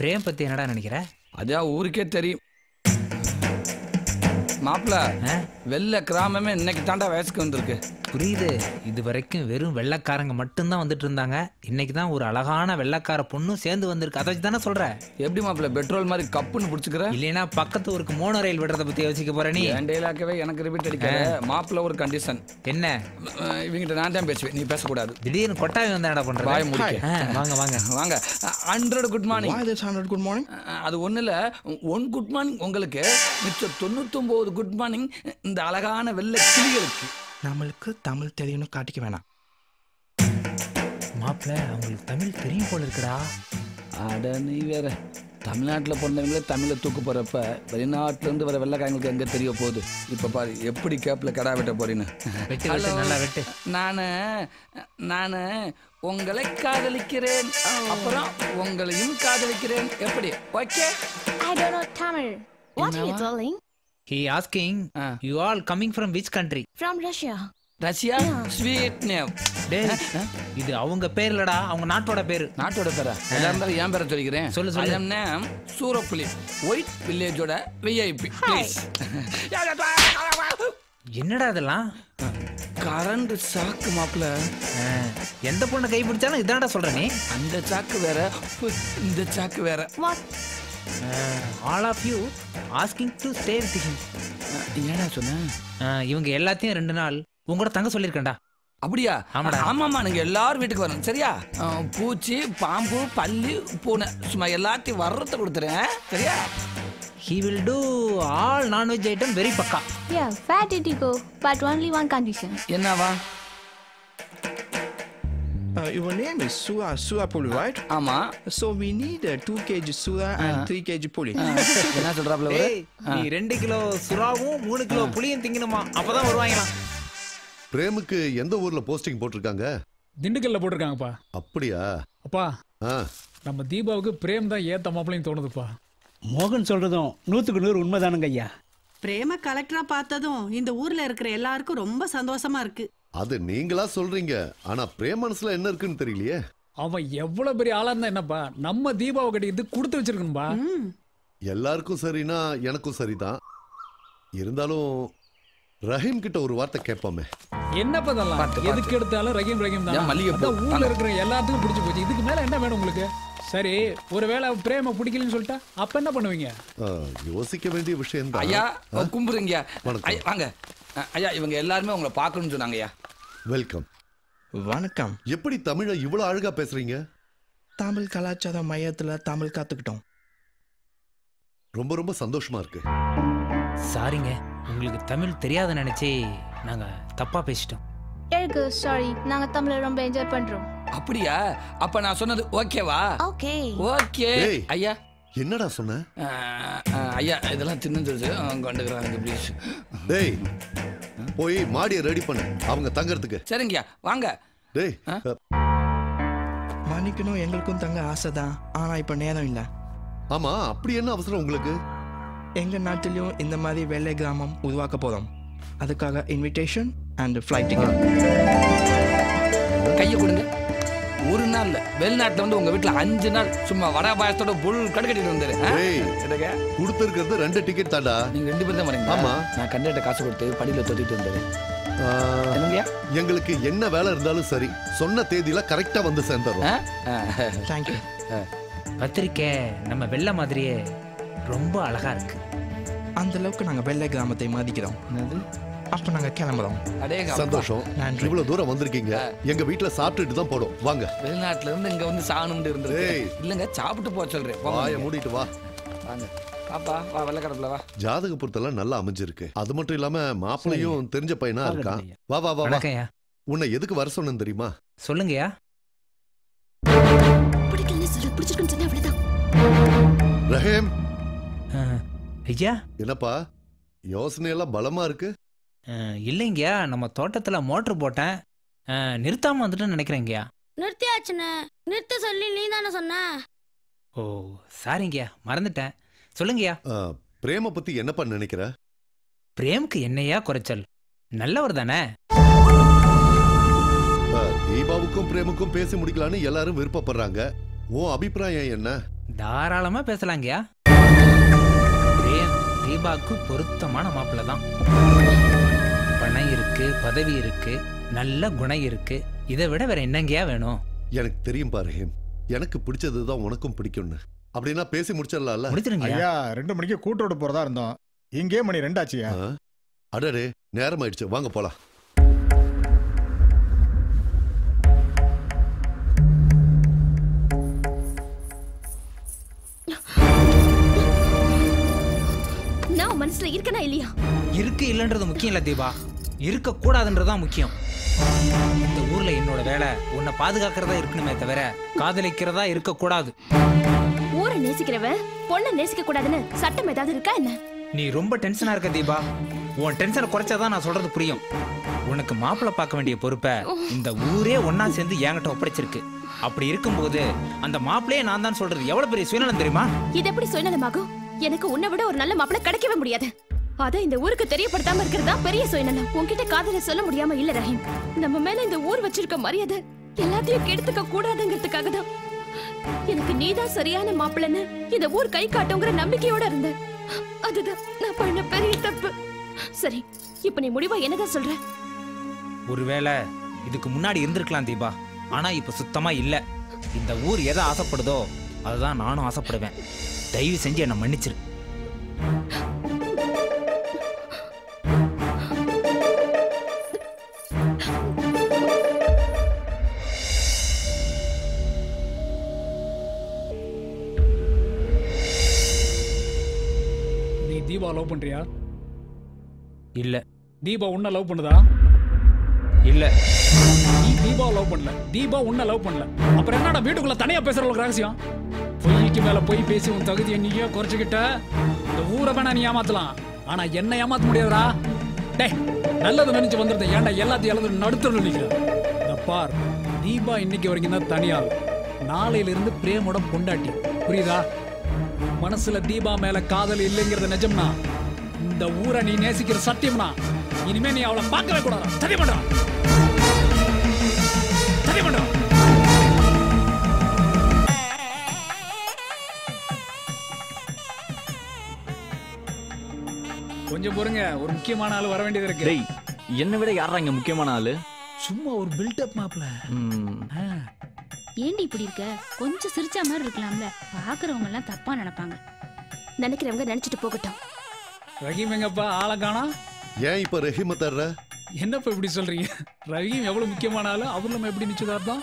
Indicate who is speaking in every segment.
Speaker 1: Frame பத்தி என்னடா நினைக்கிற?
Speaker 2: அதான் ஊருக்கே தெரியும். மாப்பிள
Speaker 1: ஆ?
Speaker 2: வெள்ளை கிராமமே இன்னைக்கு தாண்டா வயசுக்கு வந்திருக்கு.
Speaker 1: புரியுது. இது வரைக்கும் வெறும் வெள்ளைக்காரங்க மட்டும்தான் வந்துட்டு இருந்தாங்க. இன்னைக்கு தான் ஒரு அழகான வெள்ளைக்கார பொண்ணும் சேர்ந்து வந்திருக்கு. அதை வச்சு தானே சொல்ற?
Speaker 2: எப்படி மாப்பிள பெட்ரோல் மாதிரி கப்புன்னு பிடிச்சிக்கிற?
Speaker 1: இல்லைன்னா பக்கத்து ஊருக்கு மோனோ ரயில் விடுறத பத்தி யோசிக்க போற நீ?
Speaker 2: என் டெய்லாக்கவே எனக்கு ரிப்பீட் அடிக்காத. மாப்பிள ஒரு கண்டிஷன்
Speaker 1: என்ன?
Speaker 2: இவங்கிட்ட நான் தான் பேசுவேன். நீ பேசக்கூடாது.
Speaker 1: திடீர்னு கொட்டாவி வந்து என்னடா பண்ற
Speaker 2: வாய முடிக்க.
Speaker 1: வாங்க வாங்க.
Speaker 2: வாங்க. Hundred good morning
Speaker 3: 100 good morning?
Speaker 2: அது ஒன்றும் இல்லை. ஒன் குட் மார்னிங் உங்களுக்கு. மிச்சம் தொண்ணூத்தொம்பது குட் மார்னிங் இந்த அழகான வெள்ளை கிளிகளுக்கு.
Speaker 3: நம்மளுக்கு தமிழ் தெரியும்னு காட்டிக்க வேணாம்.
Speaker 1: மாப்பிள்ள அவங்களுக்கு தமிழ் தெரியும் போல இருக்குடா.
Speaker 2: அட நீ வேற. தமிழ்நாட்டில் பிறந்தவங்களே தமிழை தூக்கு போகிறப்ப வெளிநாட்டிலேருந்து வர வெள்ளைக்காரங்களுக்கு எங்கே தெரிய போகுது? இப்போ பாரு எப்படி கேப்பில் கடா வெட்ட போறீன்னு.
Speaker 1: வெட்டு வெட்டு நல்லா வெட்டு.
Speaker 2: நான் நான் உங்களை காதலிக்கிறேன். அப்புறம் உங்களையும் காதலிக்கிறேன். எப்படி? Okay?
Speaker 4: Know Tamil. What are you telling?
Speaker 1: He asking
Speaker 2: ah.
Speaker 1: You all coming from which country
Speaker 4: From Russia.
Speaker 2: Russia? Sweet name
Speaker 1: டேய் இது அவங்க பேர் இல்லடா அவங்க நாட்டோட பேரு.
Speaker 2: நாட்டோட பேரா? எதா இருந்தாலும் என் பேரை சொல்லிக்கிறேன்?
Speaker 1: சொல்லு, சொல்லு.
Speaker 2: ஐ நேம் சூரப்புலி ஒயிட் வில்லேஜோட விஐபி ப்ளீஸ்
Speaker 1: என்னடா இதெல்லாம்?
Speaker 2: கரண்ட் சாக்கு மாப்பிள்ள.
Speaker 1: ஆ, எந்த பொண்ணை கை பிடிச்சாலும் இதான்டா சொல்ற நீ?
Speaker 2: அந்த சாக்கு வேற இந்த சாக்கு வேற.
Speaker 4: What?
Speaker 1: All of you asking to stay with him
Speaker 2: ஏடா சொன்ன?
Speaker 1: இவங்க எல்லாத்தையும் ரெண்டு நாள் உங்களோட தங்க சொல்லியிருக்கேன்டா.
Speaker 2: அப்படியா?
Speaker 1: ஆமாடா.
Speaker 2: ஆமாமா நீங்க எல்லாரும் வீட்டுக்கு வரணும் சரியா? பூச்சி பாம்பு பல்லி பூனை சும்மா எல்லாத்தையும் வர்றத கொடுத்துறேன் சரியா?
Speaker 1: He will do all non veg item very பக்கா.
Speaker 4: Yeah, where did you go? But only one condition.
Speaker 2: என்னவா?
Speaker 3: Uh, your name is Sura Sura right?
Speaker 2: ஆமா.
Speaker 3: So we need uh, 2 kg Sura and 3 kg Puli.
Speaker 2: என்ன சொல்றாப்ல?
Speaker 1: ஏய் நீ ரெண்டு kilo சுறாவும் மூணு kilo புளியும் திங்கணுமா அப்பதான் வருவாங்களாம்
Speaker 5: பிரேமுக்கு எந்த ஊர்ல போஸ்டிங் போட்டிருக்காங்க?
Speaker 6: திண்டுக்கல்ல போட்டிருக்காங்கப்பா.
Speaker 5: அப்படியா?
Speaker 6: அப்பா
Speaker 5: ஆ.
Speaker 6: நம்ம தீபாவுக்கு பிரேம் தான் ஏத்த மாப்பிளையும் தோணுதுப்பா.
Speaker 7: மோகன் சொல்றதும் நூற்றுக்கு நூறு உண்மைதானுங்க ஐயா
Speaker 8: பிரேம கலெக்டரா பார்த்ததும் இந்த ஊர்ல இருக்கிற எல்லாருக்கும் ரொம்ப சந்தோஷமா இருக்கு.
Speaker 5: அது நீங்களா சொல்றீங்க. ஆனா பிரேம் மனசுல என்ன இருக்குன்னு தெரியலையே.
Speaker 6: அவன் எவ்வளவு பெரிய ஆளா இருந்தா என்னப்பா? நம்ம தீபாவை கட்டிக்கிட்டு கொடுத்து வச்சிருக்கணும்பா.
Speaker 5: எல்லாருக்கும் சரினா எனக்கும் சரிதான். இருந்தாலும் ரஹீம் கிட்ட ஒரு வார்த்தை கேட்போமே.
Speaker 6: என்னப்பா
Speaker 2: பார்த்து.
Speaker 6: எதுக்கு எடுத்தாலும் ரஹீம் ரஹீம் தான்? அதான் ஊர்ல
Speaker 2: வாங்க.
Speaker 6: இருக்கிற எல்லாத்துக்கும் பிடிச்சு போச்சு. இதுக்கு மேல என்ன வேணும் உங்களுக்கு? சரி ஒருவேளை பிரேம பிடிக்கலன்னு சொல்லிட்டா அப்ப என்ன பண்ணுவீங்க?
Speaker 5: யோசிக்க வேண்டிய விஷயம்
Speaker 2: ஐயா
Speaker 5: தான்
Speaker 2: கும்பிடுங்க. ஐயா, வாங்க. அஹ், ஐயா இவங்க எல்லாருமே உங்களை பார்க்கணும்னு சொன்னாங்க ஐயா
Speaker 5: வெல்கம்
Speaker 3: வணக்கம்.
Speaker 5: எப்படி தமிழை இவ்வளவு அழகா பேசுறீங்க?
Speaker 3: தமிழ் கலாச்சார மையத்துல தமிழ் கத்துக்கிட்டோம்.
Speaker 5: ரொம்ப ரொம்ப சந்தோஷமா இருக்கு.
Speaker 1: சாரிங்க உங்களுக்கு தமிழ் தெரியாத நினைச்சே நாங்க தப்பா பேசிட்டோம்.
Speaker 4: இருக்கு சாரி நாங்க தமிழ ரொம்ப என்ஜாய் பண்றோம்.
Speaker 2: அப்படியா? அப்ப நான் சொன்னது ஓகேவா?
Speaker 4: ஓகே.
Speaker 2: ஓகே. ஐயா.
Speaker 5: என்னடா சொன்ன?
Speaker 2: ஐயா இதெல்லாம் தின்னு கொண்டுக்கிறாங்க ப்ளீஸ்
Speaker 5: டேய் போய் மாடியை ரெடி பண்ணு. அவங்க தங்கறதுக்கு.
Speaker 2: சரிங்கய்யா வாங்க.
Speaker 5: டேய்
Speaker 3: மன்னிக்கணும் எங்களுக்கும் தங்க ஆசைதான். ஆனா இப்ப நேரம் இல்ல.
Speaker 5: ஆமா அப்படி என்ன அவசரம் உங்களுக்கு?
Speaker 3: எங்க நாட்டிலையும் இந்த மாதிரி வெள்ளை கிராமம் உருவாக்க போறோம். அதுக்காக இன்விடேஷன் அண்ட் ஃப்ளைட் டிக்கெட்
Speaker 2: கையை கொடுங்க. ஒரு நாள் இல்ல. வெளிநாட்டுல வந்து உங்க வீட்டுல அஞ்சு நாள் சும்மா வடை பாயசத்தோட புல் கடுக்கட்டிட்டு வந்தாரு?
Speaker 5: கொடுத்துருக்கிறது ரெண்டு டிக்கெட் தாண்டா
Speaker 2: நீங்க ரெண்டு பேரும் தான் வரீங்க
Speaker 5: ஆமா.
Speaker 2: நான் கண்டிட்ட காசு கொடுத்து படியில தொட்டிட்டு வந்தாரு
Speaker 5: எங்களுக்கு என்ன வேலை இருந்தாலும் சரி. சொன்ன தேதியில கரெக்டா வந்து?
Speaker 2: ஆ.
Speaker 3: தேங்க்யூ
Speaker 1: பத்திரிக்கை நம்ம வெள்ளை மாதிரியே ரொம்ப அழகா இருக்கு.
Speaker 3: அந்த அளவுக்கு நாங்க வெள்ளை கிராமத்தை மதிக்கிறோம்? அப்ப நாங்க கிளம்புறோம்.
Speaker 5: சந்தோஷம்.
Speaker 3: நன்றி.
Speaker 5: இவ்வளவு தூரம் வந்திருக்கீங்க. எங்க வீட்டுல சாப்பிட்டுட்டு தான் போடும் வாங்க.
Speaker 2: வெளிநாட்டுல இருந்து இங்க வந்து சாகணும்னு இருந்திருக்கு.
Speaker 5: ஏய்.
Speaker 2: இல்லங்க சாப்பிட்டு போக சொல்றேன்.
Speaker 5: வாய. மூடிட்டு வா.
Speaker 2: வாங்க. பாப்பா வா வெள்ளக்கடப்புல வா.
Speaker 5: ஜாதக பொருத்தெல்லாம் நல்லா அமைஞ்சிருக்கு. அது மட்டும் இல்லாம மாப்பிள்ளையும் தெரிஞ்ச பையனா இருக்கான். வா வா வா உன்னை எதுக்கு வர சொன்னேன் தெரியுமா?
Speaker 1: சொல்லுங்கய்யா.
Speaker 4: பிடிக்கலன்னு சொல்லு. பிடிச்சிருக்குன்னு சொன்னா அவ்வளவுதான்.
Speaker 5: ரஹேம்.
Speaker 1: ஐயா
Speaker 5: என்னப்பா? யோசனை எல்லாம் பலமா இருக்கு.
Speaker 1: இல்லைங்கய்யா நம்ம தோட்டத்துல மோட்டர் போட்டேன். ஆ, நிறுத்தாம வந்துட்டு நினைக்கிறேங்கய்யா.
Speaker 4: நிறுத்தியாச்சுன்னு. நிறுத்த சொல்லி நீ தானே சொன்ன.
Speaker 1: ஓ சாரிங்கய்யா மறந்துட்டேன். சொல்லுங்கய்யா.
Speaker 5: ஆ, பிரேம பத்தி என்னப்பா நினைக்கிற?
Speaker 1: பிரேம்க்கு என்னையா குறைச்சல்? நல்லவர் தானே?
Speaker 5: ஆ, தீபாவுக்கும் பிரேமுக்கும் பேசி முடிக்கலான்னு எல்லாரும் விருப்பப்படுறாங்க. உன் அபிப்பிராயம் என்ன?
Speaker 1: தாராளமா பேசலாங்கயா பிரேம் தீபாக்கு பொருத்தமான மாப்பிள்ளை தான் பணம் இருக்கு பதவி இருக்கு நல்ல குணம் இருக்கு. இதை விட வேற என்னங்கயா வேணும்?
Speaker 5: எனக்கு தெரியும் பா ரஹீம் எனக்கு பிடிச்சதுதான் உனக்கும் பிடிக்கும்னு. அப்படின்னா பேசி முடிச்சிடலாம்ல?
Speaker 1: முடிச்சிருங்கயா?
Speaker 9: ஐயா ரெண்டு மணிக்கு கூட்டோட போறதா இருந்தோம். இங்கே மணி ரெண்டாச்சியா?
Speaker 5: அடடே நேரம் ஆயிடுச்சு வாங்க போலாம்.
Speaker 4: நான் மனசுல இருக்கனா இல்லையா?
Speaker 1: இருக்கு இல்லைன்றது முக்கியம் இல்ல தீபா. இருக்க கூடாதுன்றதுதான் முக்கியம். இந்த ஊர்ல என்னோட வேலை உன்னை பாதுகாக்கிறதா இருக்கணுமே தவிர காதலிக்கிறதா இருக்க கூடாது
Speaker 4: ஊரை நேசிக்கிறவன் பொண்ணை நேசிக்க கூடாதுன்னு சட்டம் ஏதாவது இருக்கா என்ன?
Speaker 1: நீ ரொம்ப டென்ஷனா இருக்க தீபா. உன் டென்ஷனை குறைச்சாதான் நான் சொல்றது புரியும். உனக்கு மாப்பிள்ளை பார்க்க வேண்டிய பொறுப்பை இந்த ஊரே ஒண்ணா சேர்ந்து என்கிட்ட ஒப்படைச்சிருக்கு. அப்படி இருக்கும்போது அந்த மாப்பிள்ளையே நான் தான் சொல்றது. எவ்வளவு பெரிய சுயநலம் தெரியுமா?
Speaker 4: இது எப்படி சுயநலமாகும்? எனக்கு உன்னை விட ஒரு நல்ல மாப்பிள்ளை கிடைக்கவே முடியாது. அத இந்த ஊருக்கு தெரியப்படுத்தாம இருக்கிறது தான் பெரிய சுயநலம் உன்கிட்ட காதல சொல்ல முடியாம இல்ல ரஹீம். நம்ம மேல இந்த ஊர் வச்சிருக்க மரியாதை எல்லாத்தையும் கெடுத்துக்க கூடாதுங்கிறதுக்காக தான். எனக்கு நீதான் சரியான மாப்பிள்ளன்னு இந்த ஊர் கை காட்டுங்கிற நம்பிக்கையோட இருந்த அதுதான் நான் பண்ண பெரிய தப்பு. சரி இப்ப நீ முடிவா என்னதான் சொல்ற?
Speaker 1: ஒருவேளை இதுக்கு முன்னாடி இருந்திருக்கலாம் தீபா. ஆனா இப்ப சுத்தமா இல்ல. இந்த ஊர் எதை ஆசைப்படுதோ அதுதான் நானும் ஆசைப்படுவேன். தயவு செஞ்சு என்னை மன்னிச்சிரு.
Speaker 6: தீபா லவ் பண்றியா?
Speaker 1: இல்ல.
Speaker 6: தீபா உன்னை லவ் பண்ணுதா?
Speaker 1: இல்ல.
Speaker 6: நீ தீபா லவ் பண்ணல. தீபா உன்னை லவ் பண்ணல. அப்புறம் என்னடா வீட்டுக்குள்ள தனியா பேசுறவங்களுக்கு ரகசியம்? பொய்க்கு மேல பொய் பேசி உன் தகுதியை நீயே குறைச்சுக்கிட்ட இந்த ஊரை வேணா நீ ஏமாத்தலாம். ஆனா என்ன ஏமாத்த முடியாதுடா. டேய் நல்லது நினைச்சு வந்துருந்த ஏன்டா எல்லாத்தையும் எழுந்து நடுத்தர நினைக்கிற இந்த பார் தீபா இன்னைக்கு வரைக்கும் தான் தனியாள். நாளையில இருந்து பிரேமோட பொண்டாட்டி. புரியுதா? மனசுல தீபா மேல காதல் இல்லைங்கிறது நிஜம்னா? இந்த ஊரை நீ நேசிக்கிற சத்தியம்னா? இனிமே நீ அவளை பார்க்கவே கூடாது. சத்தியம் பண்றா. சத்தியம் பண்றா. கொஞ்சம் பொறுங்க. ஒரு முக்கியமான ஆள் வர வேண்டியது இருக்கு.
Speaker 10: டேய் என்னை விட யாரா இங்க முக்கியமான ஆளு?
Speaker 6: சும்மா ஒரு பில்டப் மாப்ள
Speaker 11: ஏண்டி இப்படி இருக்க? கொஞ்சம் சிரிச்ச மாதிரி இருக்கலாம்ல. பாக்குறவங்க எல்லாம் தப்பா நினைப்பாங்க.
Speaker 4: நினைக்கிறவங்க நினைச்சிட்டு போகட்டும்.
Speaker 6: ரஹீம் எங்கப்பா? ஆளை காணோம்
Speaker 5: ஏன் இப்ப ரஹீம தர்ற
Speaker 6: என்னப்பா இப்படி சொல்றீங்க? ரஹீம் எவ்வளவு முக்கியமான ஆளு? அவர் நம்ம எப்படி நிச்சயதார்த்தம்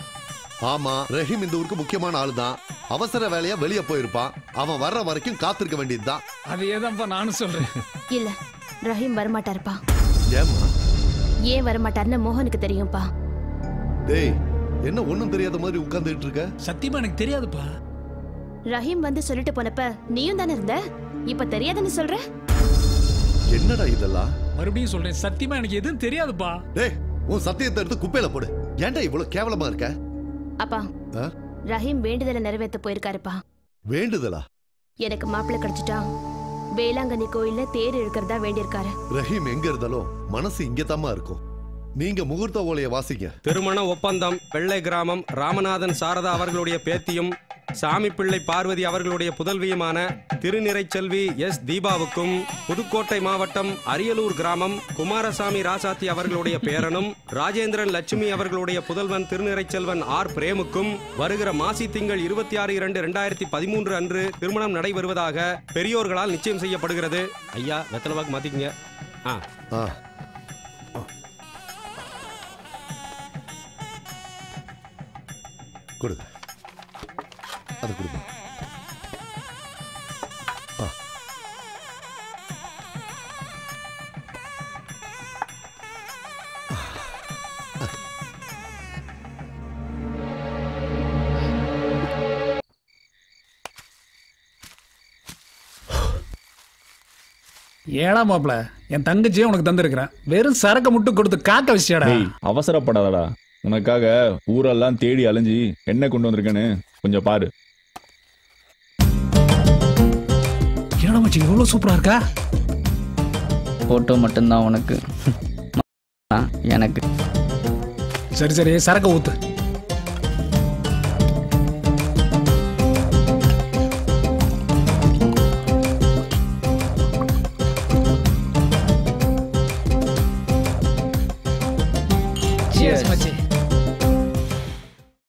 Speaker 5: ஆமா ரஹீம் இந்த ஊருக்கு முக்கியமான ஆளு தான் அவசர வேலையா வெளியே போயிருப்பான். அவன் வர்ற வரைக்கும் காத்திருக்க வேண்டியதுதான்.
Speaker 6: அதே தான்ப்பா நானும் சொல்றேன்.
Speaker 4: இல்ல ரஹீம் வரமாட்டாருப்பா.
Speaker 5: ஏம்மா?
Speaker 4: ஏன் வரமாட்டாருன்னு மோகனுக்கு தெரியும்பா.
Speaker 5: டேய் என்ன ஒண்ணும் தெரியாத மாதிரி உட்கார்ந்துட்டு இருக்க?
Speaker 6: சத்தியமா எனக்கு தெரியாதுப்பா.
Speaker 4: ரஹீம் வந்து சொல்லிட்டு போனப்ப நீயும் தானே இருந்த? இப்ப தெரியாதுன்னு சொல்ற?
Speaker 5: என்னடா இதெல்லாம்?
Speaker 6: மறுபடியும் சொல்றேன். சத்தியமா எனக்கு எதுவும் தெரியாதுப்பா.
Speaker 5: டேய் உன் சத்தியத்தை எடுத்து குப்பையில போடு. ஏன்டா இவ்வளவு கேவலமா இருக்க?
Speaker 4: அப்பா
Speaker 5: ஆ?
Speaker 4: ரஹீம் வேண்டுதலை நிறைவேற்ற போயிருக்காருப்பா.
Speaker 5: வேண்டுதலா?
Speaker 4: எனக்கு மாப்பிள்ளை கிடைச்சிட்டா. வேளாங்கண்ணி கோயில்ல தேர் இழுக்கிறதா வேண்டியிருக்காரு.
Speaker 5: ரஹீம் எங்க இருந்தாலும் மனசு இங்கதாம்மா இருக்கும். நீங்க முகூர்த்த ஓலைய வாசிங்க.
Speaker 12: திருமண ஒப்பந்தம் வெள்ளை கிராமம் ராமநாதன் சாரதா அவர்களுடைய பேத்தியும் சாமி பிள்ளை பார்வதி அவர்களுடைய புதல்வியுமான திருநிறைச்செல்வி எஸ். தீபாவுக்கும் புதுக்கோட்டை மாவட்டம் அரியலூர் கிராமம் குமாரசாமி ராசாத்தி அவர்களுடைய பேரனும் ராஜேந்திரன் லட்சுமி அவர்களுடைய புதல்வன் திருநிறைச்செல்வன் ஆர். பிரேமுக்கும் வருகிற மாசி திங்கள் இருபத்தி ஆறு இரண்டு ரெண்டாயிரத்தி பதிமூன்று அன்று திருமணம் நடைபெறுவதாக பெரியோர்களால் நிச்சயம் செய்யப்படுகிறது. ஐயா வெத்தலவாக்கு மாத்திக்கங்க. ஆ.
Speaker 5: கொடுங்க. அது கொடுங்க. ஆ.
Speaker 6: ஏடா மாப்ள என் தங்கச்சியே உனக்கு தந்திருக்கிறேன். வெறும் சரக்கு மட்டும் கொடுத்து காக்க வச்சியாடா
Speaker 13: அவசரப்படாதடா. உனக்காக ஊரெல்லாம் தேடி அலைஞ்சு என்ன கொண்டு வந்திருக்கேன்னு கொஞ்சம் பாரு.
Speaker 6: என்னடா மச்சி இவ்வளவு சூப்பரா இருக்கா?
Speaker 14: ஃபோட்டோ மட்டும்தான் உனக்கு. எனக்கு.
Speaker 6: சரி சரி சரக்கு ஊத்து.